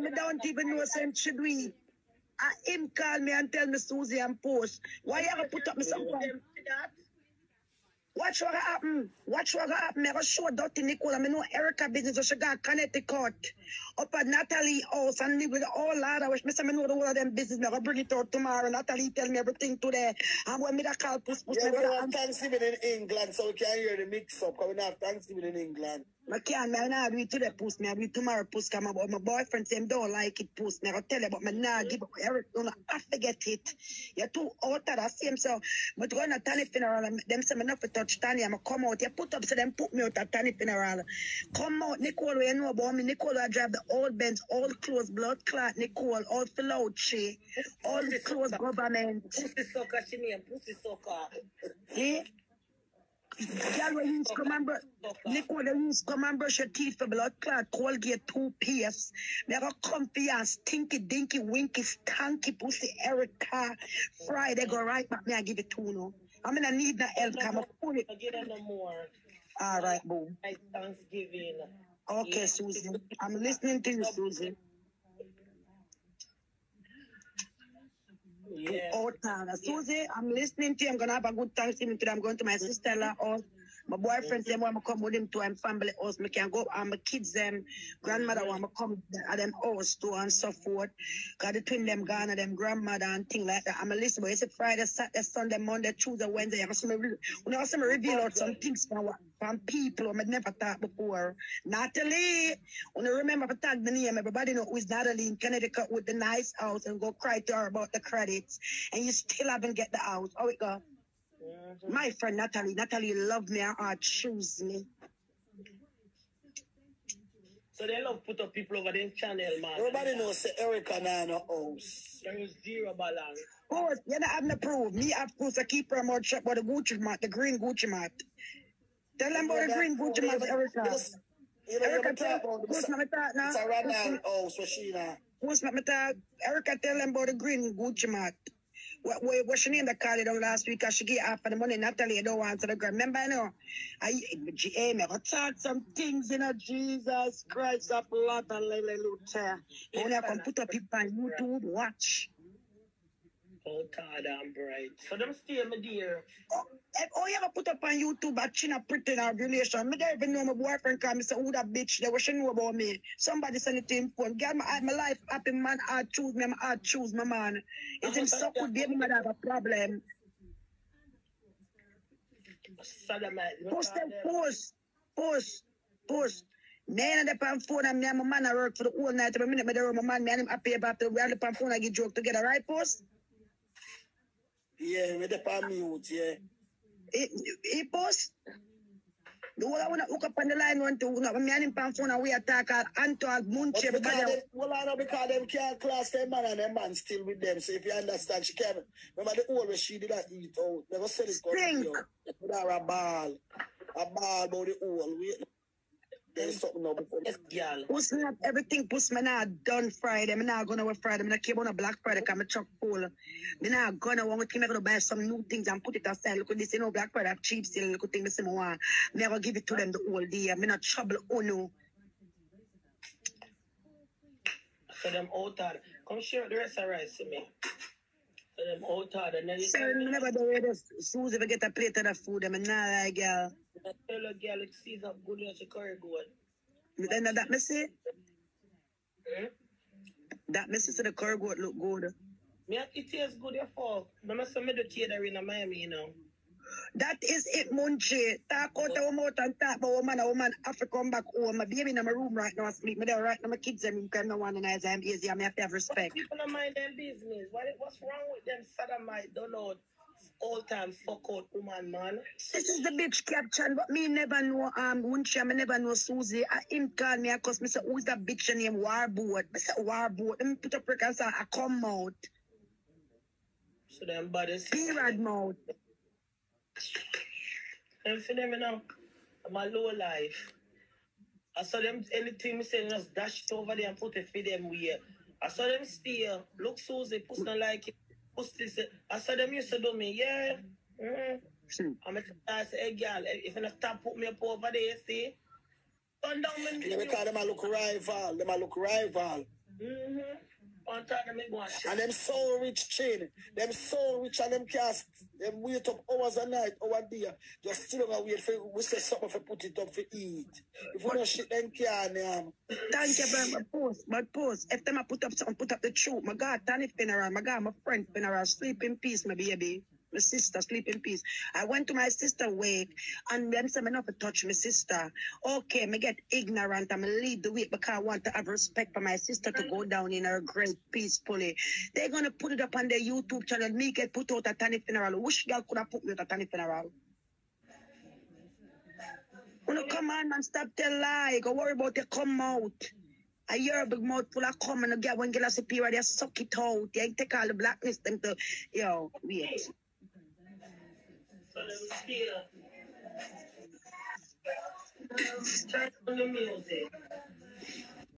me don't even know some should we. Uh, him call me and tell me Susie and post. Why you ever put up me something? Watch what happen. Watch what happen. Go show Dottie Nicole. I know Erica business. So she got Connecticut. Up at Natalie house and live with all that. I wish me some me know the whole of them business. Me go bring it out tomorrow. Natalie tell me everything today. And when me da call puss puss. Yeah, we da have Thanksgiving in England, so we can't hear the mix up. Because we have Thanksgiving in England. I can't, me not do it today, post me. I do it tomorrow, post. Come about my boyfriend say don't like it, post me. I tell you, but me nah give up. Don't I forget it. You're too out of the same. So, but going to Tani funeral, and them say me not for touch Tani. I'm come out. You put up, so them put me out at Tani funeral. Come out, Nicole. We know about me. Nicole, I drive the old Benz, all clothes, blood clot. Nicole, all fill out, she, all the clothes, government. Pussy sucker, she name pussy sucker. Eh? Girl, when you come and brush, Nicole, when you come and brush your teeth for blood clot, Colgate toothpaste. Me go comfy and stinky, dinky, winky, stanky pussy, Erica. Friday go right back me, I give it to you. I'm gonna need the help, come up, pull it. I get her no more. All right, boom. Thanksgiving. Okay, Susan. I'm listening to you, Susie. Yeah. Oh, Tana. Susie, I'm listening to you. I'm gonna have a good time. today. I'm going to my sister-in-law house. My boyfriend say want me come with him to him family house. Me can go and my kids them grandmother want me come at them house too and so forth. Cause the twin them gone and them grandmother and thing like that. I'm a listen, but it's a Friday, Saturday, Sunday, Monday, Tuesday, Wednesday. You see me, re- you know, see me reveal out some things from from people I never thought before. Natalie, when you remember to tag the name, everybody know who is Natalie in Connecticut with the nice house and go cry to her about the credits. And you still haven't get the house. How it go? My friend Natalie, Natalie love me and heart choose me. So they love put up people over their channel, man. Everybody knows say Erica na no house. There is zero balance. Of course, you don't have no proof. Me, of course, I keep her more shop about the Gucci mat, the green Gucci mat. Tell them about the green Gucci mat, Erica. You know, Erica, tell, talk about who's the not me talk now? It's a Ranal house where she na. Who's not me talk? Erica, tell them about the green Gucci mat. What, what, what she name that called it out last week? Cause she get half of the money. Natalie, you don't want to the girl. Remember, I know. I, I talk some things, you know, Jesus Christ, of lot and hallelujah. When I come put up people on YouTube, watch. Oh, tired and bright. So them stay, my dear. Oh, eh, oh, you ever put up on YouTube a China pretty in our relation? Me don't even know my boyfriend call me say, who that bitch They What she know about me? Somebody send it to him phone. Girl, my, my life happy, man. I choose me, I choose my man. It's him so good, baby, man, have a problem. Sodomite. Post them, post, post, post. Me and the pan phone and me and my man I work for the whole night. Every minute me there with my man, me and him happy about the we and the pan phone I get joke together, right, post? Yeah, we the palm mute, yeah. He, he post. The I wanna hook up on the line one to no, me and him pan phone and we attack uh, Antoine Munche, But everybody. because them, well, I know because them can't class them man and them man still with them. So if you understand, she can't. Remember the old where she did not eat out. Never said it. Stink. With her a ball. A ball about the old. We, there's something now before. Yes, girl. Puss not everything puss me not done Friday. Me not gonna work Friday. Me not keep on a Black Friday because me chuck full. Me not gonna want to gonna buy some new things and put it aside. Look at this, you know, Black Friday cheap still. Look at thing me say me want. Me gonna give it to them the whole day. Me not trouble oh no. So them out hard. Come share the rest of the rice to me. So them out hard. And then you So tell me me, never do it. Susie if I get a plate of the food. I'm not like girl. A girl it sees good as a goat. Then that me Hmm? that me say the goat look good. Me, it tastes good, fault. I must have made the catering in Miami, you know. That is it, Munchie. Talk out the mouth and talk about woman, a woman have to come back home. My baby in my room right now asleep. Me there right now, my kids them because no one and I am easy. I have to have respect. People don't mind their business. What, what's wrong with them sodomite? Don't know. All time fuck out woman, man. This is the bitch caption, but me never know um Munchie, me never know Susie. I him call me I because me say who's that bitch name Warboat? Me say Warboat. Let me put up record and I come out. So them bodies. Period mouth. And for them, you know, I'm a low life. I saw them, anything me say, just dash it over there and put it for them wear. I saw them steal. Look, Susie, puss not like it. Puss this. I saw them used to do me, yeah. Mm. I'm a I say, hey, girl, if you stop put me up over there, see? Turn down me. Yeah, because them a look rival. Them a look rival. Mm-hmm. On time to make one. And them so rich chin. Them so rich and them cast them wait up hours a night, hour day. Just still gonna wait for we say something for put it up for eat. If we don't shit them can um, Thank you very much. Post, but post. If them a put up something, put up the truth. My God, Tani funeral. My God, my friend funeral. Sleep in peace, my baby. My sister, sleep in peace. I went to my sister wake and them say me not to touch my sister. Okay, me get ignorant. I'm lead the week because I want to have respect for my sister to go down in her grave peacefully. They're gonna put it up on their YouTube channel. Me get put out at Tani funeral. Which girl could have put me out at Tani funeral? Wanna come on, man, stop tell lie. Go worry about the come out. I hear A big mouth full of cum and a girl when girl a superior, they suck it out. They take all the blackness them to yo, wait. So them still. Turn on the music.